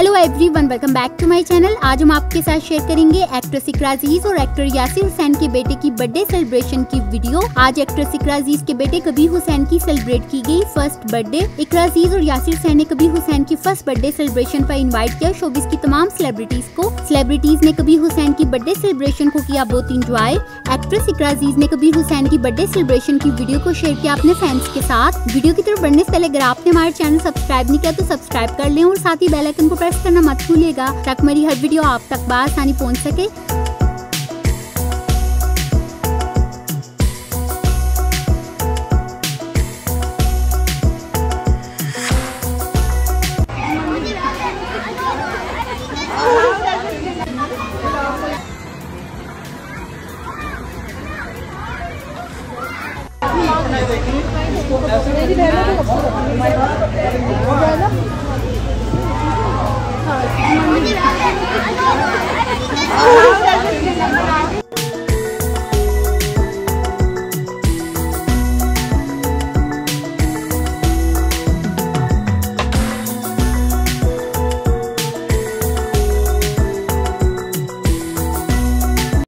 Hello everyone welcome back to my channel आज हम आपके साथ शेयर करेंगे एक्ट्रेस इकरा अज़ीज़ और एक्टर यासिर हुसैन के बेटे की बर्थडे सेलिब्रेशन की वीडियो आज एक्ट्रेस इकरा अज़ीज़ के बेटे कबीर हुसैन की सेलिब्रेट की गई फ़र्स्ट बर्थडे इकरा अज़ीज़ और यासिर हुसैन ने कबीर हुसैन की फ़र्स्ट बर्थडे सेलिब्रेशन पर इन्वाइट किया शोबिस की तमाम सेलिब्रिटीज को. सेलिब्रिटीज ने कबीर हुसैन की बर्थडे सेलिब्रेशन को किया बहुत इंजॉय एक्ट्रेस इकरा अज़ीज़ ने कबीर हुसैन की बर्थडे सेलिब्रेशन की वीडियो को शेयर किया अपने फैंस के साथ. वीडियो की तरफ़ बढ़ने से पहले अगर आपने हमारे चैनल सब्सक्राइब नहीं किया तो सब्सक्राइब कर लें और साथ ही बेलाइकन को प्रेस करना मत भूलिएगा। ताकि मेरी हर वीडियो आप तक बसानी पहुँच सके। हाँ